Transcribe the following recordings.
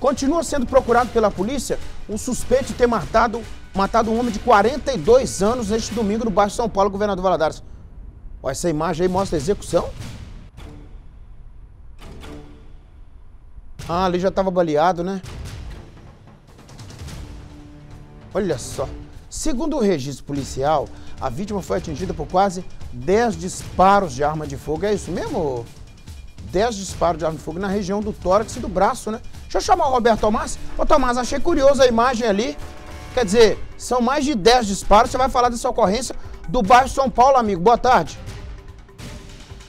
Continua sendo procurado pela polícia o suspeito de ter matado, matado um homem de 42 anos neste domingo no bairro São Paulo, governador Valadares. Olha, essa imagem aí mostra a execução. Ah, ali já estava baleado, né? Olha só. Segundo o registro policial, a vítima foi atingida por quase 10 disparos de arma de fogo. É isso mesmo? 10 disparos de arma de fogo na região do tórax e do braço, né? Deixa eu chamar o Roberto Tomás. Ô Tomás, achei curioso a imagem ali. Quer dizer, são mais de 10 disparos. Você vai falar dessa ocorrência do bairro São Paulo, amigo. Boa tarde.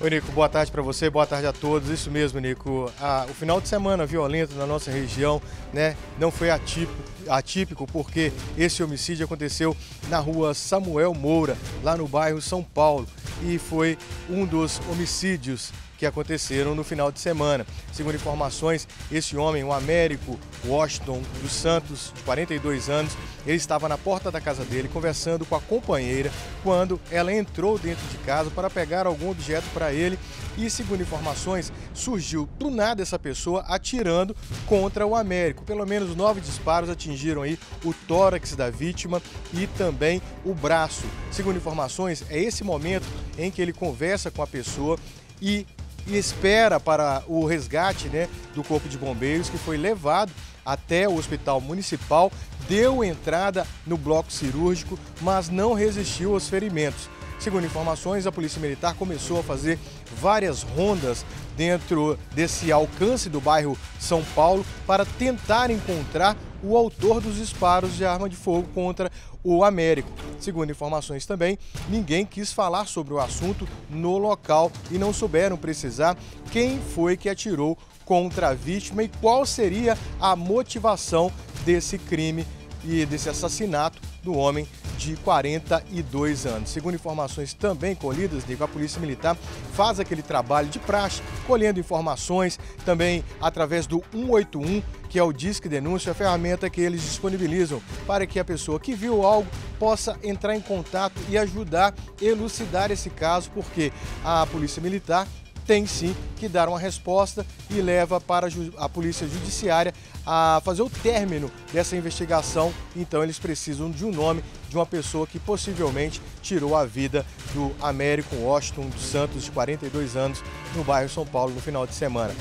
Oi, Nico, boa tarde para você, boa tarde a todos. Isso mesmo, Nico. Ah, o final de semana violento na nossa região né, não foi atípico, atípico, porque esse homicídio aconteceu na rua Samuel Moura, lá no bairro São Paulo, e foi um dos homicídios que aconteceram no final de semana. Segundo informações, esse homem, o Américo Washington dos Santos, de 42 anos, ele estava na porta da casa dele conversando com a companheira quando ela entrou dentro de casa para pegar algum objeto para ele e, segundo informações, surgiu do nada essa pessoa atirando contra o Américo. Pelo menos nove disparos atingiram aí o tórax da vítima e também o braço. Segundo informações, é esse momento em que ele conversa com a pessoa e e espera para o resgate né, do Corpo de Bombeiros, que foi levado até o Hospital Municipal, deu entrada no bloco cirúrgico, mas não resistiu aos ferimentos. Segundo informações, a Polícia Militar começou a fazer várias rondas dentro desse alcance do bairro São Paulo para tentar encontrar o autor dos disparos de arma de fogo contra o Américo. Segundo informações também, ninguém quis falar sobre o assunto no local e não souberam precisar quem foi que atirou contra a vítima e qual seria a motivação desse crime e desse assassinato do homem de 42 anos. Segundo informações também colhidas, Nico, a Polícia Militar faz aquele trabalho de praxe, colhendo informações também através do 181, que é o Disque Denúncia, a ferramenta que eles disponibilizam para que a pessoa que viu algo possa entrar em contato e ajudar a elucidar esse caso, porque a Polícia Militar tem sim que dar uma resposta e leva para a Polícia Judiciária a fazer o término dessa investigação. Então eles precisam de um nome de uma pessoa que possivelmente tirou a vida do Américo Washington dos Santos, de 42 anos, no bairro São Paulo, no final de semana.